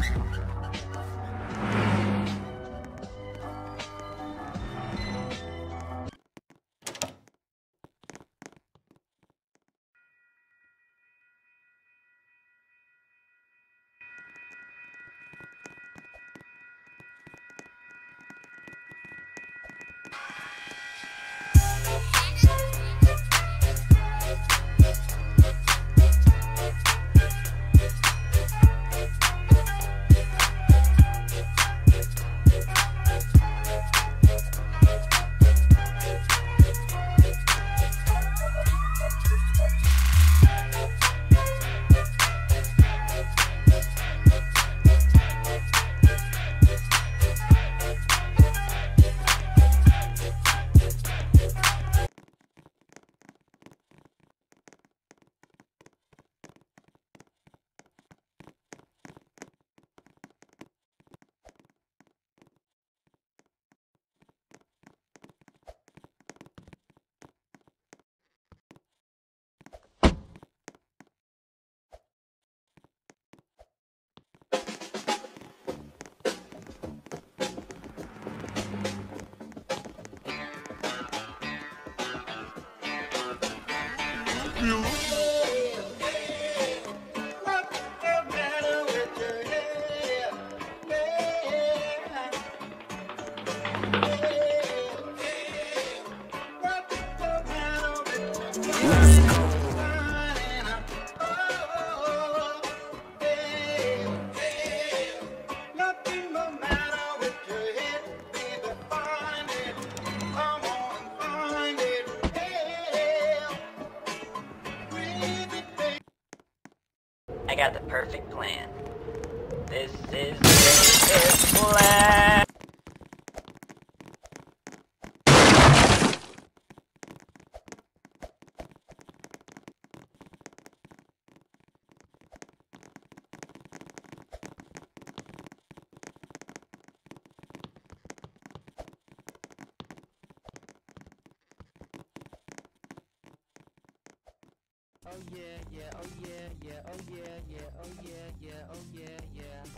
どうした? I got the perfect plan. This is the plan. Oh yeah, yeah, oh yeah,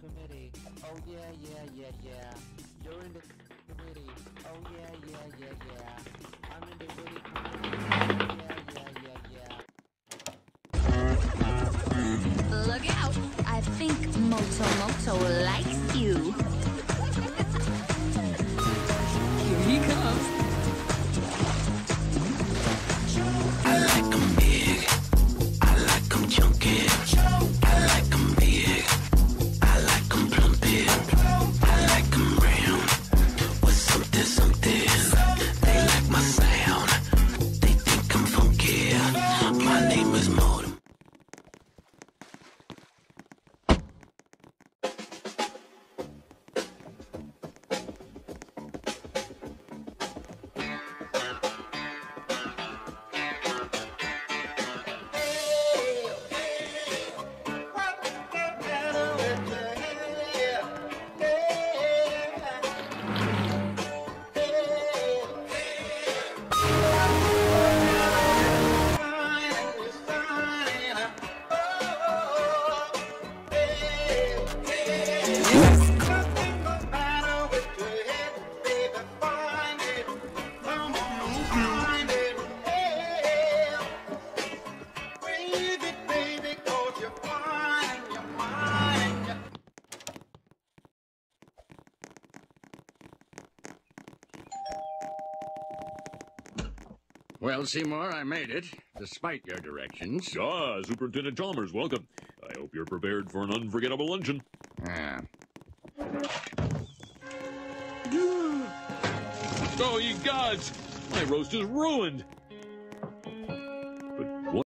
Committee. Oh yeah, yeah, yeah, yeah. You're in the committee. Oh yeah, yeah, yeah, yeah. I'm in the witty committee. Look out! I think Moto Moto likes you. Well, Seymour, I made it, despite your directions. Ah, Superintendent Chalmers, welcome. I hope you're prepared for an unforgettable luncheon. Yeah. Oh, ye gods! My roast is ruined.